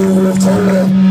Lieutenant.